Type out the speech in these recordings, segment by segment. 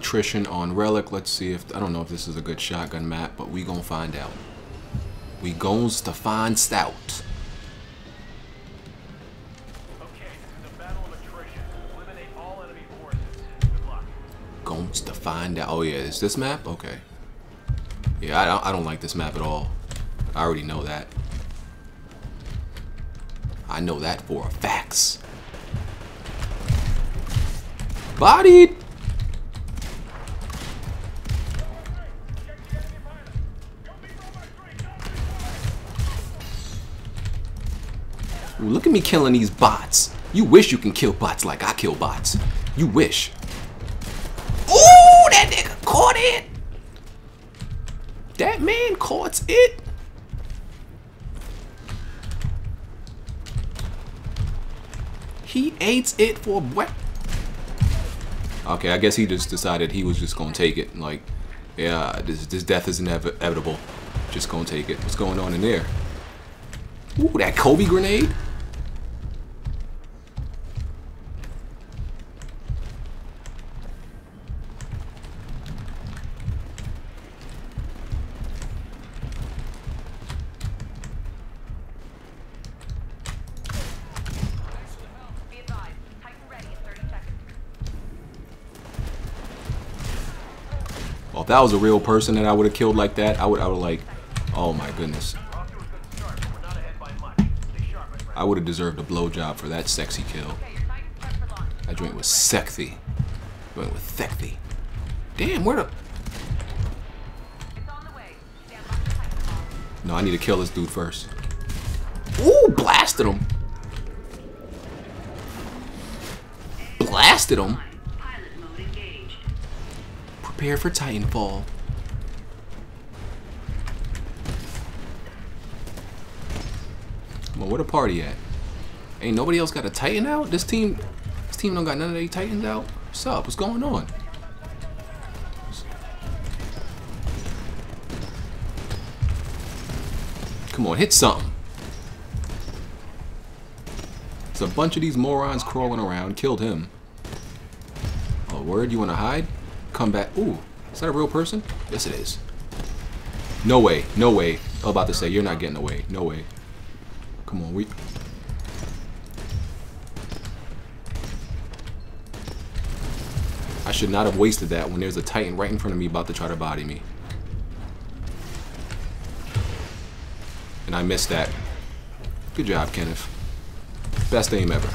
attrition on Relic. Let's see if I don't know if this is a good shotgun map, but we gonna find out. We goes to find out. Goes to find out. Oh yeah, is this map? Okay. Yeah, I don't, I don't like this map at all. I already know that. I know that for a facts. Bodied! Look at me killing these bots. You wish you can kill bots like I kill bots. You wish. Ooh, that nigga caught it. That man caught it. He ate it for what? Okay, I guess he just decided he was just gonna take it. Like, yeah, this this death is inevitable. Just gonna take it. What's going on in there? Ooh, that Kobe grenade. That was a real person that I would have killed like that, I would I would like, oh my goodness. I would have deserved a blowjob for that sexy kill. That joint was sexy. Joint was sexy. Damn, where the... No, I need to kill this dude first. Ooh, blasted him. Blasted him. Prepare for Titanfall. On, where the party at? Ain't nobody else got a Titan out? This team, this team don't got none of these Titans out. What's up? What's going on? Come on, hit something. There's a bunch of these morons crawling around. Killed him. Oh, word? You want to hide? Come back. Ooh, is that a real person? Yes, it is. No way. No way. I was about to say, you're not getting away. No way. Come on, we... I should not have wasted that when there's a Titan right in front of me about to try to body me. And I missed that. Good job, Kenneth. Best aim ever.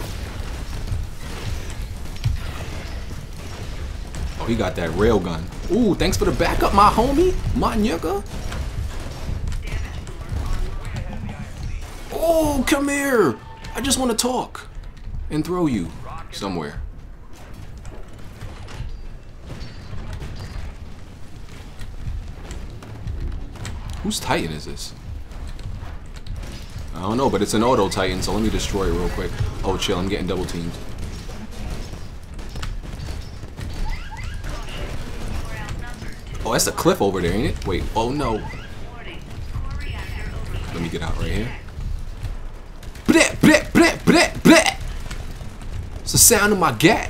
Oh, he got that rail gun. Ooh, thanks for the backup, my homie. Nigga. Oh, come here. I just want to talk. And throw you somewhere. Whose Titan is this? I don't know, but it's an auto Titan, so let me destroy it real quick. Oh, chill, I'm getting double teamed. That's a cliff over there, ain't it? Wait, oh no. Let me get out right here. Bleh, bleh, bleh, bleh, bleh. It's the sound of my gat.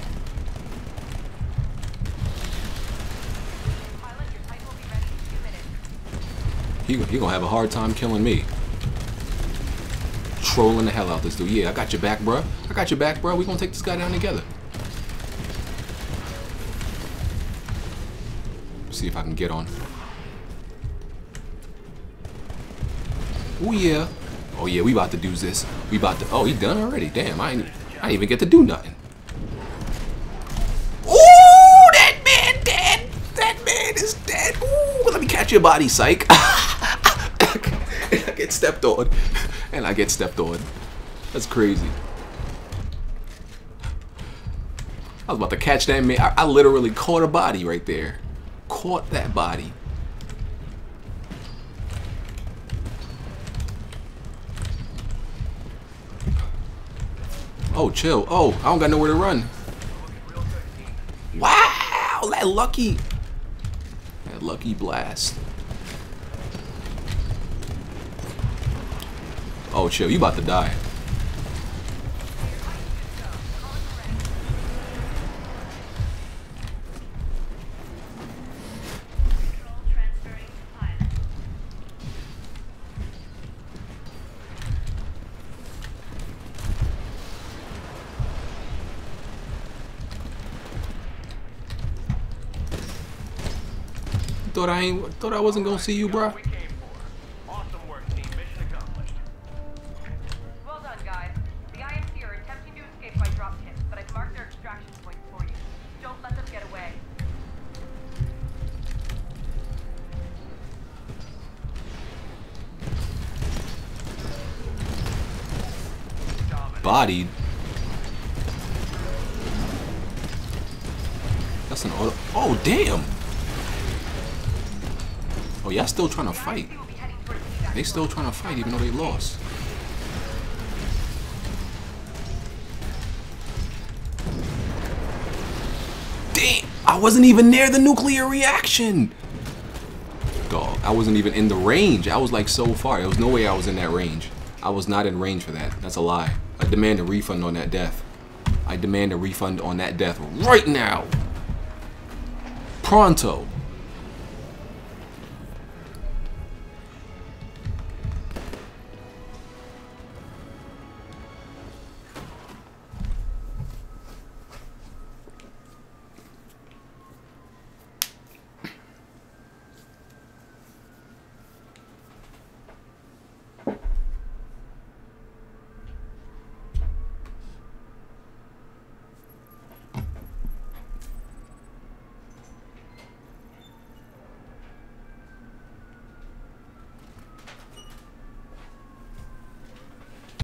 He, he gonna have a hard time killing me. Trolling the hell out this dude. Yeah, I got your back, bro. I got your back, bro. We gonna take this guy down together. See if I can get on. Oh yeah. Oh yeah, we about to do this. We about to. Oh, he done already. Damn, I ain't. I didn't even get to do nothing. Ooh, that man dead. That man is dead. Ooh, let me catch your body, psych. I get stepped on. And I get stepped on. That's crazy. I was about to catch that man. I, I literally caught a body right there. Caught that body. Oh, chill. Oh, I don't got nowhere to run. Wow, that lucky. That lucky blast. Oh, chill. You about to die. Thought I ain't thought I wasn't gonna see you, bro? We came for. Awesome work, team. Mission accomplished. Well done, guys. The IMC are attempting to escape by drop ships, but I've marked their extraction points for you. Don't let them get away. Bodied. That's an auto. Oh damn! Oh y'all still trying to fight? They still trying to fight even though they lost. Damn! I wasn't even near the nuclear reaction! Dog, I wasn't even in the range. I was like so far. There was no way I was in that range. I was not in range for that. That's a lie. I demand a refund on that death. I demand a refund on that death right now. Pronto.